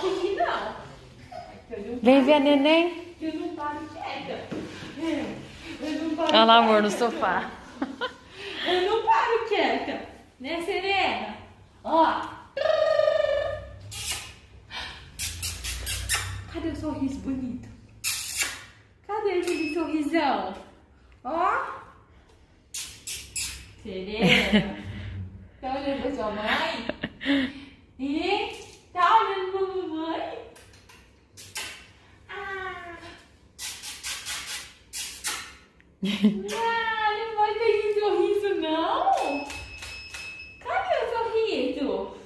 fugir, não. Vem ver a neném. Eu não paro quieta. Eu não paro Olha lá, amor, no sofá. Eu não paro quieta. Né, Serena? Ó. Cadê o sorriso bonito? Cadê aquele sorrisão? Ó. Serena. Tá olhando pra sua mãe? E tá olhando pra mamãe? Ah. Ah, não vai ter esse sorriso, não? Cadê o sorriso?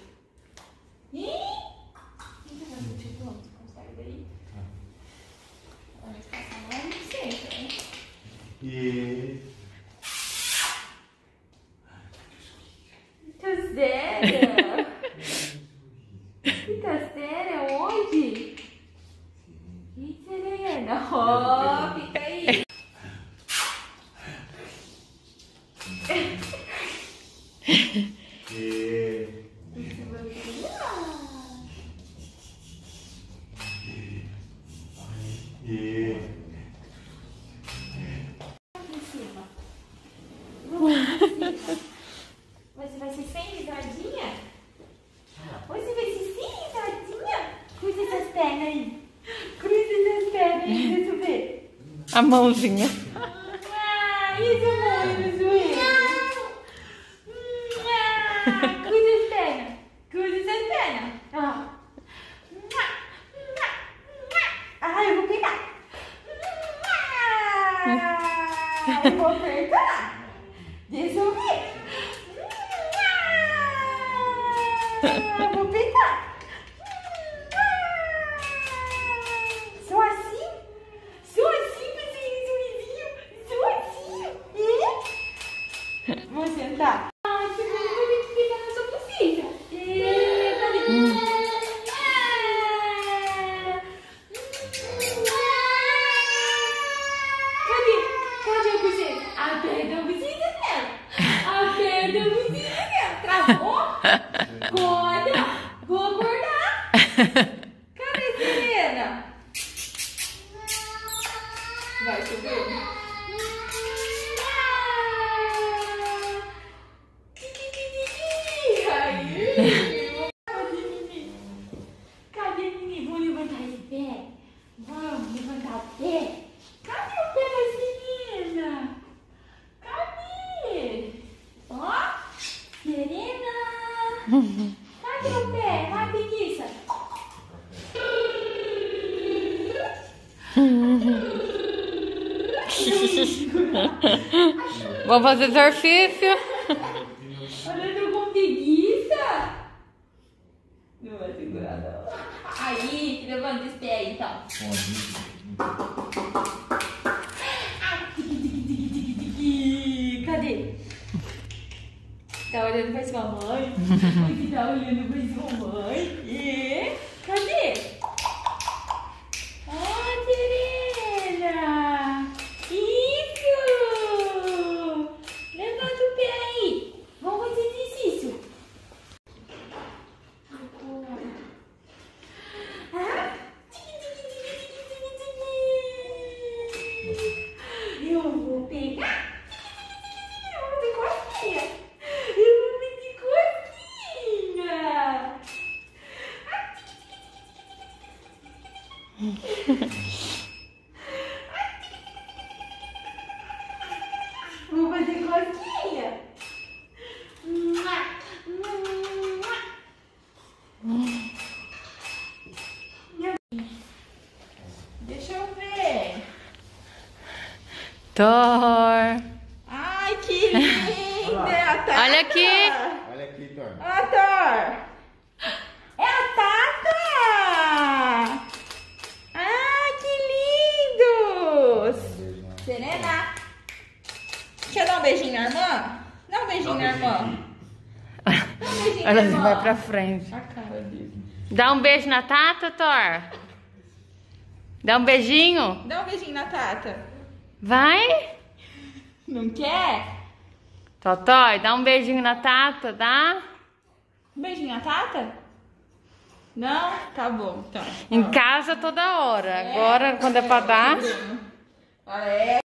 Ih? Consegue daí? Olha, esse passar lá no centro, hein? E... Tá sério? Tá sério? Onde? Ih, Serena. Ó, fica aí. E... E... Em cima. Vamos lá em cima. Você sem risadinha? Você vai ser sem risadinha? Cruza essas pernas aí. Cruza essas pernas aí, deixa eu ver. A mãozinha. Ah, isso é muito zoeiro. Ah, Cruza as pernas. Cruza essas pernas. Ó. Ah, eu vou pegar. Ah, eu vou apertar. Deixa eu ver. Ah, vou pegar. Só assim? Só assim, pezinho, sorrisinho? Só assim? É? Ai, que que pegar na bolsinha. É, cadê? Cadê? A buceta? Aperta a buceta dela. Aperta a buceta dela. Travou? Acorda. Vou acordar. Cadê a? Vai chover? Cadê Nini? Cadê Nini? Vamos levantar esse pé? Vamos levantar o pé? Cadê o pé menina? Cadê? Ó, Serena. Cadê o pé? Vai, preguiça. Vamos fazer exercício. Olha, eu tô com preguiça. Não vai segurar, não. Aí, levanta esse pé aí, então. Ah. Cadê? Tá olhando pra sua mãe? Você tá olhando pra sua mãe? E? Cadê? Ah, Terena! Isso! Levanta o pé aí! Vamos fazer exercício! Ah, tigui, tigui, tigui, tigui, tigui, vou pegar. Eu vou fazer cosquinha. Eu vou fazer cosquinha. Vou fazer cosquinha. Mua, mua. Deixa eu ver. Thor. Ai, que linda! A Tata. Olha aqui. Olha aqui, Thor. Ó, Thor! É a Tata! Ah, que lindos! Serena! Quer dar um beijinho na irmã? Dá um beijinho na irmã. Dá um beijinho na Ela irmã. vai pra frente. A cara dele. Dá um beijo na Tata, Thor. Dá um beijinho. Dá um beijinho na Tata. Vai. Não quer? Totói, dá um beijinho na Tata, dá? Um beijinho na Tata? Não? Tá bom, então. Em casa toda hora. Agora, quando é pra dar. É.